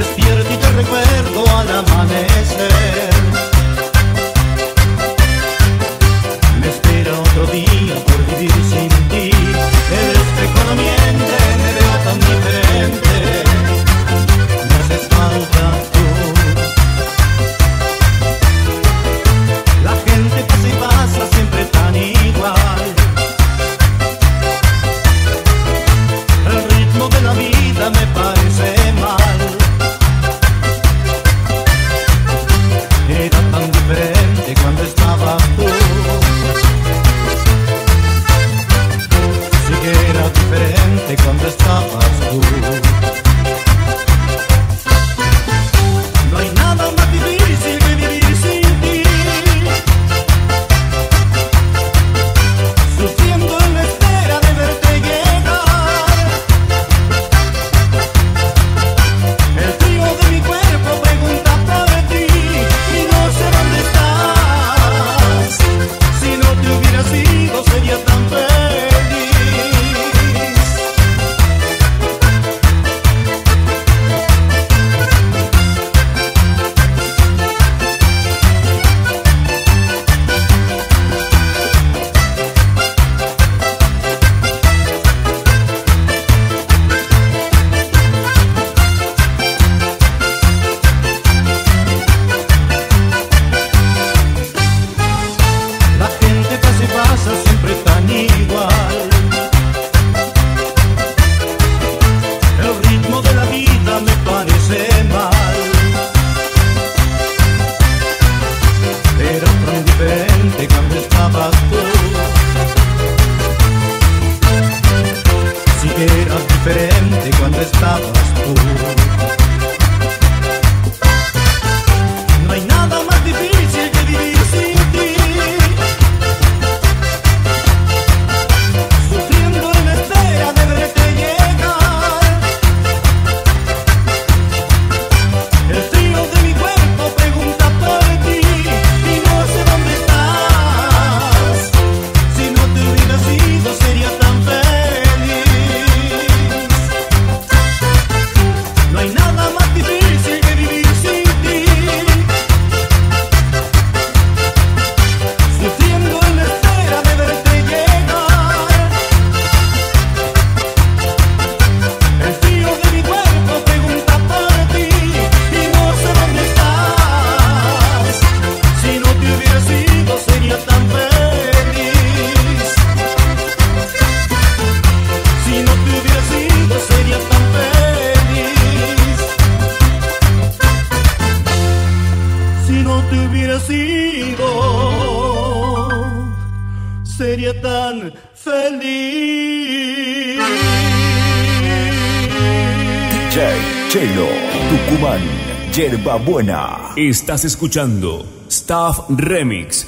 despierto y te recuerdo al amanecer. sería tan feliz. DJ Chelo, Tucumán, Yerba Buena. Estás escuchando Staff Remix